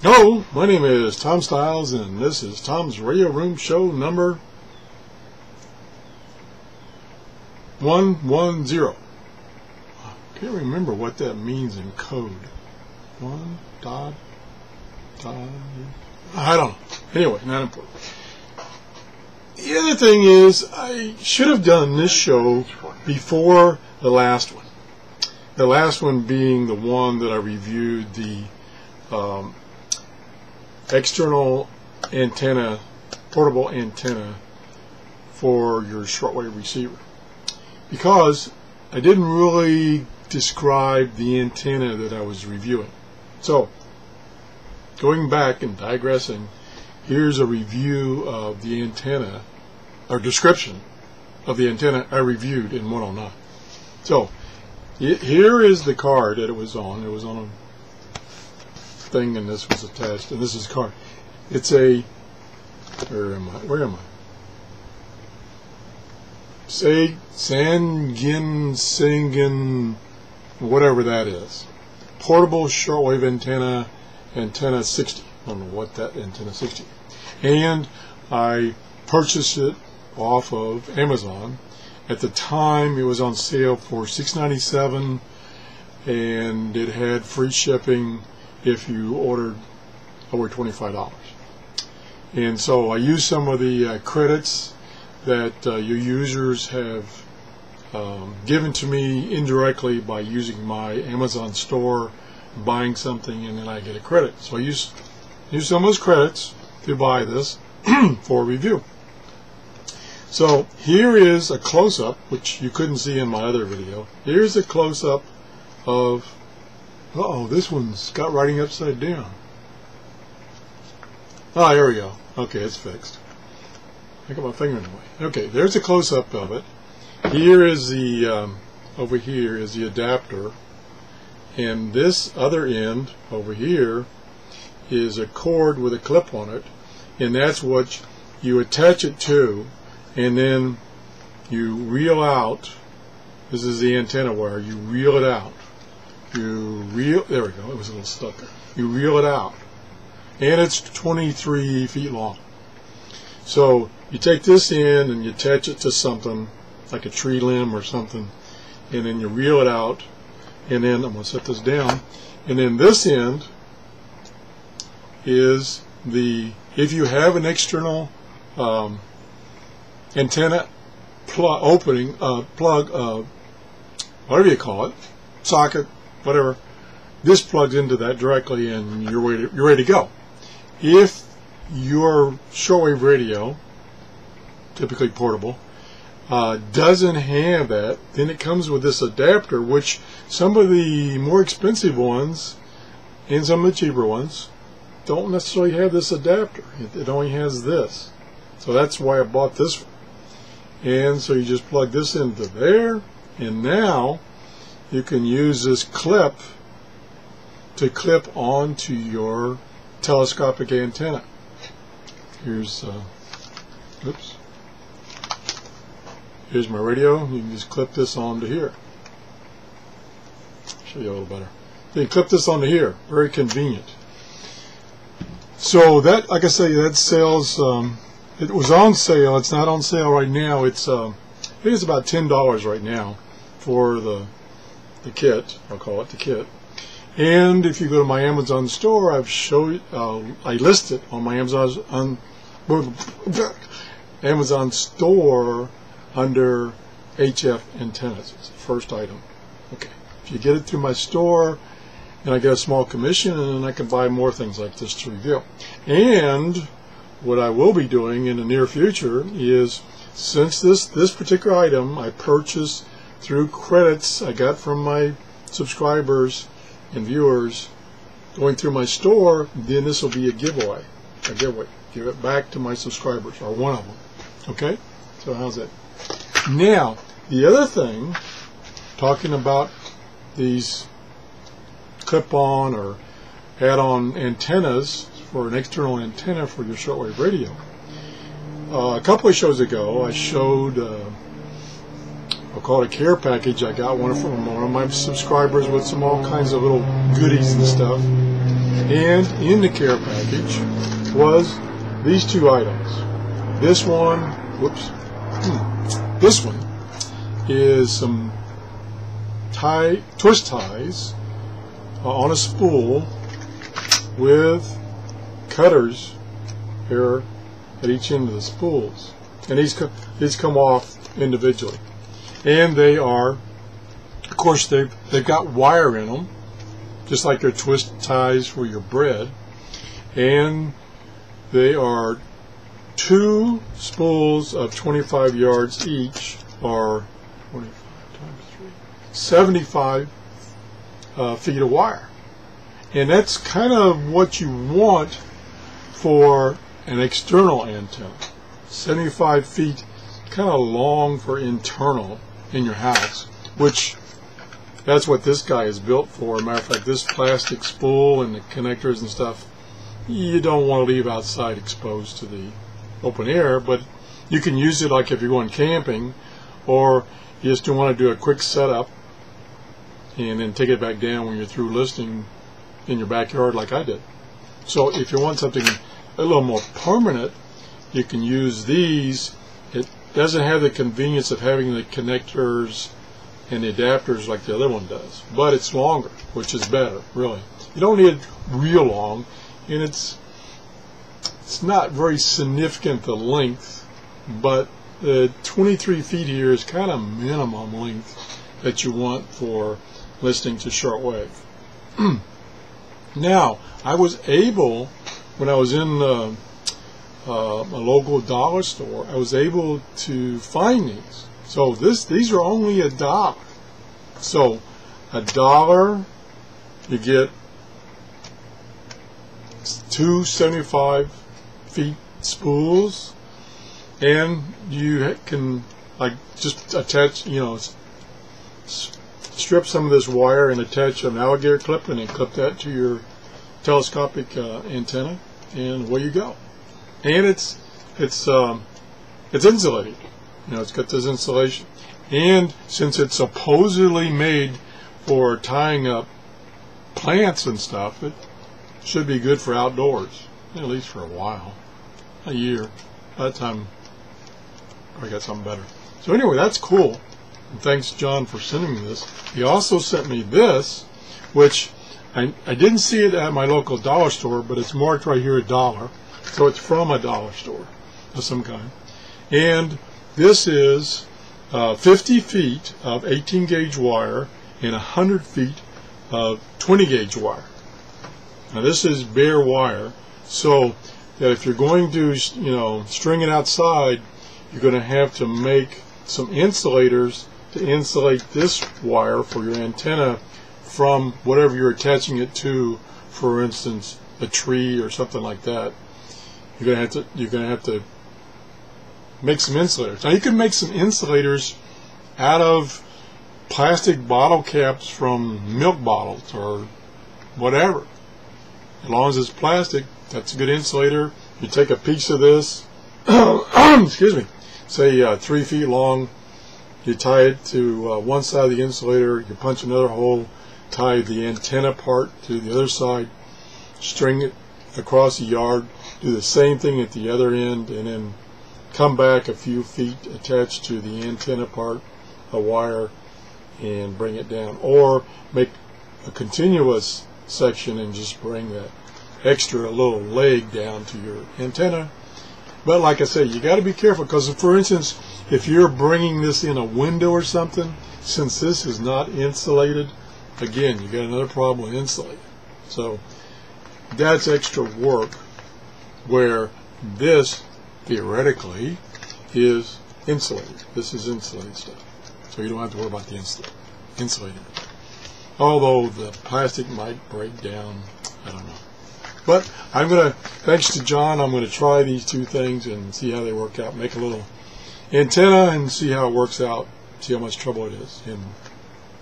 Hello, my name is Tom Styles, and this is Tom's Radio Room Show number 110. I can't remember what that means in code. One dot dot. I don't know. Anyway, not important. The other thing is, I should have done this show before the last one. The last one being the one that I reviewed the um, external antenna, portable antenna for your shortwave receiver. Because I didn't really describe the antenna that I was reviewing. So, going back and digressing, here's a review of the antenna, or description of the antenna I reviewed in 109. So, here is the card that it was on. It was on a thing and this was attached and this is car it's a where am I? Where am I? Say Sangin Singin whatever that is. Portable shortwave antenna antenna 60 I don't know what that antenna 60 and I purchased it off of Amazon. At the time it was on sale for 697 and it had free shipping if you ordered over $25. And so I use some of the uh, credits that uh, your users have um, given to me indirectly by using my Amazon store, buying something, and then I get a credit. So I use, use some of those credits to buy this for review. So here is a close-up, which you couldn't see in my other video. Here's a close-up of uh-oh, this one's got writing upside down. Ah, there we go. Okay, it's fixed. I got my finger in the way. Okay, there's a close-up of it. Here is the, um, over here is the adapter. And this other end, over here, is a cord with a clip on it. And that's what you attach it to. And then you reel out. This is the antenna wire. You reel it out you reel, there we go, it was a little stuck there. You reel it out. And it's 23 feet long. So you take this in and you attach it to something, like a tree limb or something, and then you reel it out, and then I'm going to set this down, and then this end is the, if you have an external um, antenna opening, uh, plug, uh, whatever you call it, socket, whatever, this plugs into that directly and you're ready to, you're ready to go. If your shortwave radio, typically portable, uh, doesn't have that, then it comes with this adapter, which some of the more expensive ones and some of the cheaper ones don't necessarily have this adapter. It, it only has this. So that's why I bought this one. And so you just plug this into there, and now you can use this clip to clip onto your telescopic antenna. Here's, uh, oops, here's my radio. You can just clip this onto here. Show you a little better. You can clip this onto here. Very convenient. So that, like I say, that sells. Um, it was on sale. It's not on sale right now. It's uh, I think it's about ten dollars right now for the the kit. I'll call it the kit. And if you go to my Amazon store, I've showed uh, I list it on my Amazon on Amazon store under HF antennas. It's the first item. Okay. If you get it through my store, and I get a small commission, and then I can buy more things like this to review. And what I will be doing in the near future is, since this this particular item I purchased through credits I got from my subscribers and viewers going through my store, then this will be a giveaway. A giveaway. Give it back to my subscribers, or one of them. Okay? So how's that? Now, the other thing, talking about these clip-on or add-on antennas for an external antenna for your shortwave radio. Uh, a couple of shows ago, I showed uh, I'll call it a care package. I got one from one of my subscribers with some all kinds of little goodies and stuff. And in the care package was these two items. This one, whoops, hmm, this one is some tie, twist ties uh, on a spool with cutters here at each end of the spools. And these, co these come off individually. And they are, of course, they've, they've got wire in them, just like their twist ties for your bread. And they are two spools of 25 yards each, are 25 times 3, 75 uh, feet of wire. And that's kind of what you want for an external antenna. 75 feet, kind of long for internal in your house, which that's what this guy is built for. matter of fact, this plastic spool and the connectors and stuff, you don't want to leave outside exposed to the open air, but you can use it like if you're going camping or you just want to do a quick setup and then take it back down when you're through listening in your backyard like I did. So if you want something a little more permanent, you can use these. It doesn't have the convenience of having the connectors and the adapters like the other one does, but it's longer, which is better, really. You don't need it real long, and it's it's not very significant the length, but the 23 feet here is kind of minimum length that you want for listening to shortwave. now, I was able, when I was in uh, uh, a local dollar store, I was able to find these. So this these are only a dollar. So a dollar, you get two seventy-five feet spools, and you can like just attach, you know, strip some of this wire and attach an alligator clip and then clip that to your telescopic uh, antenna, and away you go. And it's it's um, it's insulated. You know, it's got this insulation, and since it's supposedly made for tying up plants and stuff, it should be good for outdoors, at least for a while a year. By that time, I got something better. So anyway, that's cool. And thanks, John, for sending me this. He also sent me this, which I, I didn't see it at my local dollar store, but it's marked right here a dollar. So it's from a dollar store of some kind. And this is uh, 50 feet of 18 gauge wire and 100 feet of 20 gauge wire. Now this is bare wire, so that if you're going to, you know, string it outside, you're going to have to make some insulators to insulate this wire for your antenna from whatever you're attaching it to, for instance, a tree or something like that. You're gonna have to you're gonna have to make some insulators. Now you can make some insulators out of plastic bottle caps from milk bottles or whatever. As long as it's plastic, that's a good insulator. You take a piece of this, excuse me, say uh, three feet long, you tie it to uh, one side of the insulator, you punch another hole, tie the antenna part to the other side, string it across the yard, do the same thing at the other end, and then come back a few feet attached to the antenna part, a wire, and bring it down. Or make a continuous section and just bring that extra little leg down to your antenna. But like I said, you got to be careful because, for instance, if you're bringing this in a window or something, since this is not insulated, again, you got another problem with insulating. So that's extra work where this, theoretically, is insulated. This is insulated stuff. So you don't have to worry about the insulated. insulated. Although the plastic might break down, I don't know. But I'm going to, thanks to John, I'm going to try these two things and see how they work out. Make a little antenna and see how it works out. See how much trouble it is and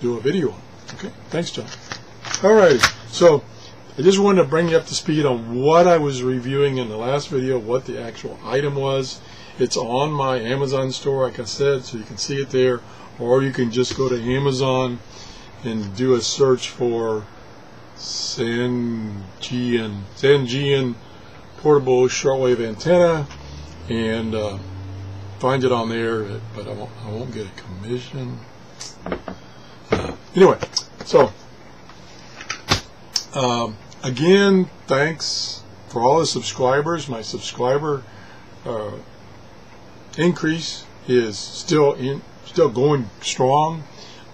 do a video on it. Okay, thanks John. Alright, so I just wanted to bring you up to speed on what I was reviewing in the last video, what the actual item was. It's on my Amazon store, like I said, so you can see it there. Or you can just go to Amazon and do a search for Sangean Sangean portable shortwave antenna, and uh, find it on there. But I won't I won't get a commission. Uh, anyway, so um, again, thanks for all the subscribers. My subscriber uh, increase is still in still going strong.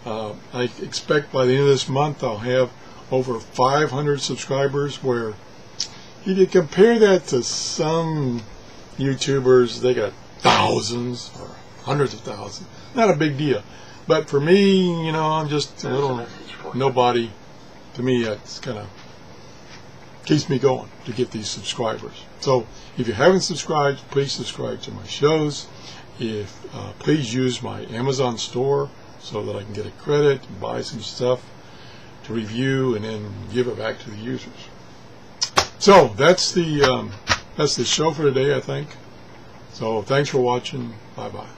Uh, I expect by the end of this month I'll have over 500 subscribers. Where if you compare that to some YouTubers, they got thousands or hundreds of thousands. Not a big deal. But for me, you know, I'm just a little nobody. To me, it's kind of keeps me going to get these subscribers. So if you haven't subscribed, please subscribe to my shows. If uh, please use my Amazon store so that I can get a credit and buy some stuff to review and then give it back to the users. So that's the um, that's the show for today, I think. So thanks for watching. Bye bye.